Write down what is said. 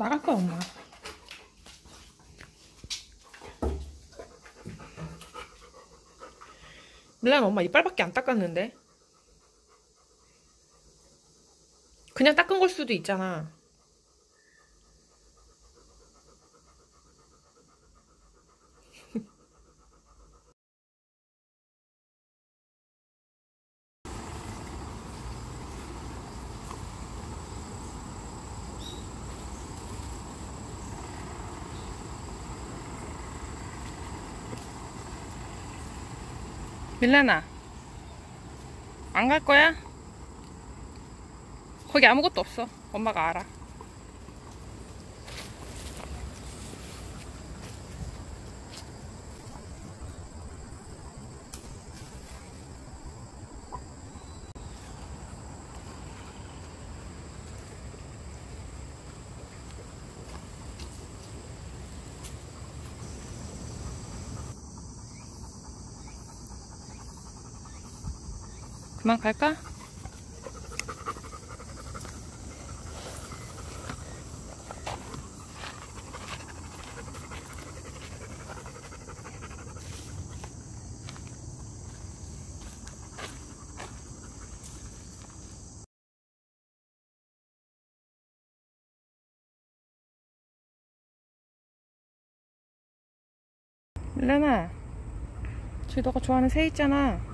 나갈 거야 엄마 밀란 엄마 이빨밖에 안 닦았는데? 그냥 닦은 걸 수도 있잖아 밀라나? 안 갈 거야? 거기 아무것도 없어. 엄마가 알아 그만 갈까? 일레나 저기 너가 좋아하는 새 있잖아